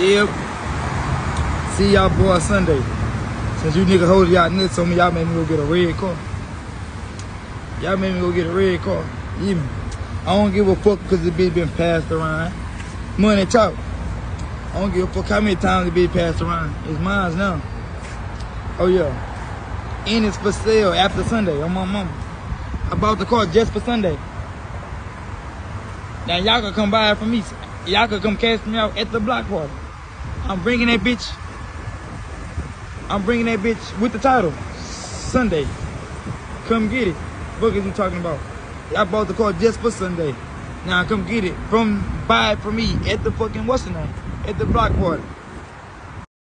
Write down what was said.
Yep. See y'all boy Sunday. Since you nigga hold y'all nuts on me, y'all made me go get a red car. Y'all made me go get a red car. Me? I don't give a fuck because the bitch been passed around. Money talk. I don't give a fuck how many times the bitch passed around. It's mine now. Oh yeah. And it's for sale after Sunday on my mama. I bought the car just for Sunday. Now y'all could come buy it from me. Y'all could come cash me out at the block party. I'm bringing that bitch. I'm bringing that bitch with the title. Sunday. Come get it. What is you talking about? I bought the car just for Sunday. Now come get it from buy it from me at the fucking what's the name? At the block party.